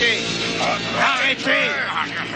Anarchy!